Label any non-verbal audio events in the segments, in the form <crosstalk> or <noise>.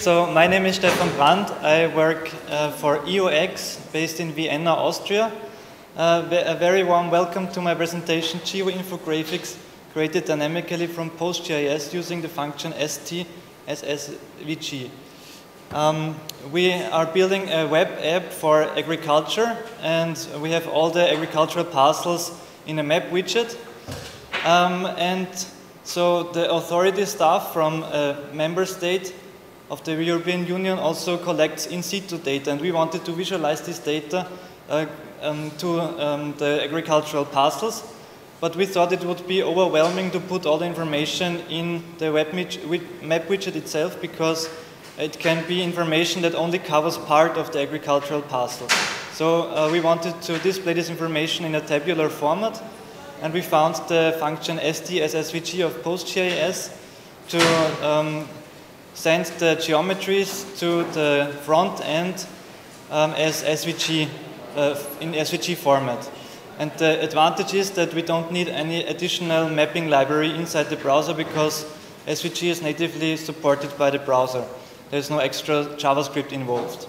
So my name is Stefan Brand. I work uh, for EOX based in Vienna, Austria. Uh, a very warm welcome to my presentation GeoInfographics created dynamically from PostGIS using the function ST_AsSVG. Um, we are building a web app for agriculture and we have all the agricultural parcels in a map widget. Um, and so the authority staff from a member state of the European Union also collects in situ data, and we wanted to visualize this data uh, um, to um, the agricultural parcels. But we thought it would be overwhelming to put all the information in the web map widget itself because it can be information that only covers part of the agricultural parcel. So uh, we wanted to display this information in a tabular format and we found the function ST_AsSVG of PostGIS to um, send the geometries to the front end um, as SVG, uh, in SVG format. And the advantage is that we don't need any additional mapping library inside the browser because SVG is natively supported by the browser. There's no extra JavaScript involved.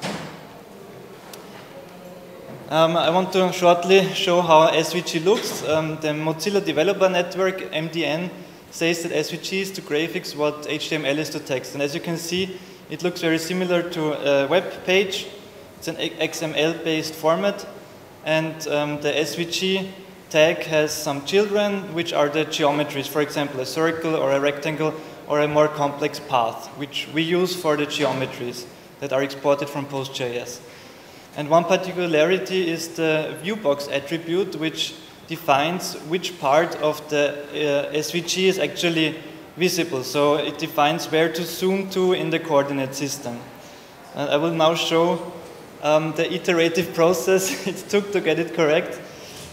Um, I want to shortly show how SVG looks. Um, the Mozilla Developer Network, MDN, says that SVG is to graphics what HTML is to text. And as you can see, it looks very similar to a web page. It's an XML-based format. And um, the SVG tag has some children, which are the geometries, for example, a circle or a rectangle or a more complex path, which we use for the geometries that are exported from PostGIS. And one particularity is the viewbox attribute, which defines which part of the uh, SVG is actually visible. So it defines where to zoom to in the coordinate system. And I will now show um, the iterative <laughs> process <laughs> it took to get it correct.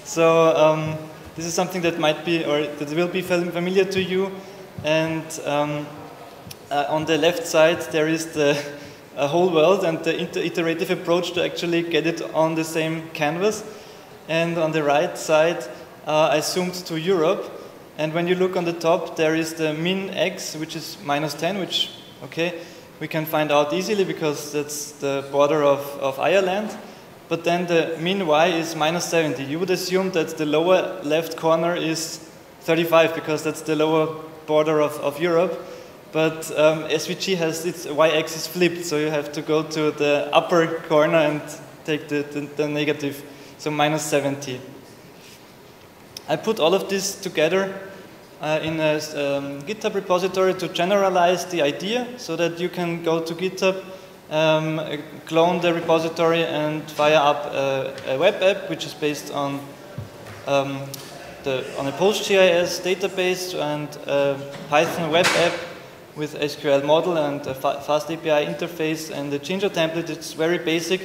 So um, this is something that might be, or that will be familiar to you. And um, uh, on the left side, there is the <laughs> whole world and the iterative approach to actually get it on the same canvas. And on the right side, uh, I zoomed to Europe. And when you look on the top, there is the min x, which is minus 10, which, okay, we can find out easily because that's the border of, of Ireland. But then the min y is minus 70. You would assume that the lower left corner is 35 because that's the lower border of, of Europe. But um, SVG has its y-axis flipped, so you have to go to the upper corner and take the, the, the negative so minus 70. I put all of this together uh, in a um, GitHub repository to generalize the idea so that you can go to GitHub, um, clone the repository and fire up a, a web app which is based on um, the, on a PostGIS database and a Python web app with SQLModel and a FastAPI interface and the Jinja template. It's very basic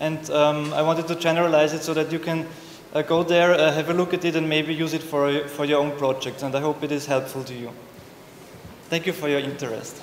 and um, I wanted to generalize it so that you can uh, go there, uh, have a look at it, and maybe use it for, for your own project. And I hope it is helpful to you. Thank you for your interest.